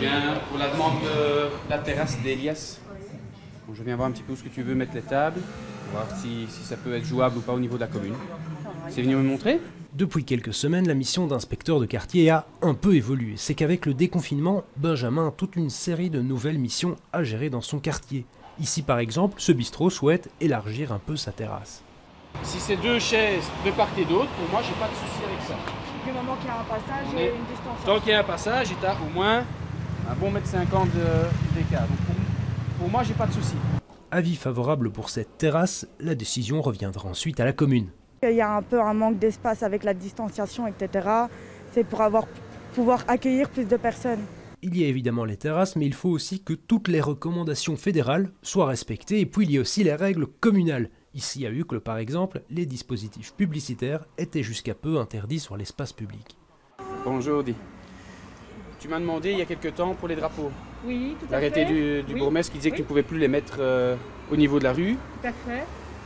Bien, pour la demande de la terrasse d'Elias. Bon, je viens voir un petit peu où ce que tu veux mettre les tables, voir si, si ça peut être jouable ou pas au niveau de la commune. C'est venu me montrer Depuis quelques semaines, la mission d'inspecteur de quartier a un peu évolué. C'est qu'avec le déconfinement, Benjamin a toute une série de nouvelles missions à gérer dans son quartier. Ici par exemple, ce bistrot souhaite élargir un peu sa terrasse. Si c'est deux chaises de part et d'autre, pour moi, j'ai pas de souci avec ça. Du moment qu'il y a un passage et une distance. Tant qu'il y a un passage, il as au moins un bon mètre cinquante de- d'écart. Donc pour, pour moi, j'ai pas de souci. Avis favorable pour cette terrasse, la décision reviendra ensuite à la commune. Il y a un peu un manque d'espace avec la distanciation, etc. C'est pour avoir, pouvoir accueillir plus de personnes. Il y a évidemment les terrasses, mais il faut aussi que toutes les recommandations fédérales soient respectées, et puis il y a aussi les règles communales. Ici à Uccle, par exemple, les dispositifs publicitaires étaient jusqu'à peu interdits sur l'espace public. Bonjour. Tu m'as demandé il y a quelque temps pour les drapeaux. Oui, tout L'arrêté du, du Oui. bourgmestre qui disait que tu ne pouvais plus les mettre euh, au niveau de la rue. Tout à fait.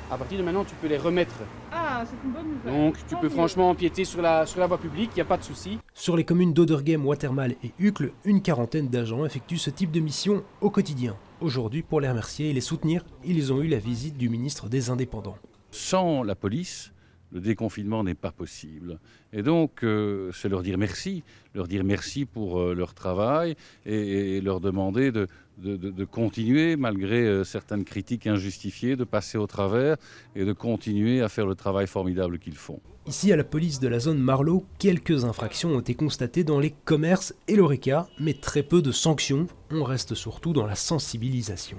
À partir de maintenant, tu peux les remettre. Ah, c'est une bonne nouvelle. Donc, tu Tant peux mieux. franchement empiéter sur la, sur la voie publique, il n'y a pas de souci. Sur les communes d'Oderghem, Watermal et Uccle, une quarantaine d'agents effectuent ce type de mission au quotidien. Aujourd'hui, pour les remercier et les soutenir, ils ont eu la visite du ministre des Indépendants. Sans la police, le déconfinement n'est pas possible. Et donc, euh, c'est leur dire merci, leur dire merci pour euh, leur travail et, leur demander de, continuer, malgré euh, certaines critiques injustifiées, de passer au travers et de continuer à faire le travail formidable qu'ils font. Ici, à la police de la zone Marlow, quelques infractions ont été constatées dans les commerces et l'ORECA, mais très peu de sanctions. On reste surtout dans la sensibilisation.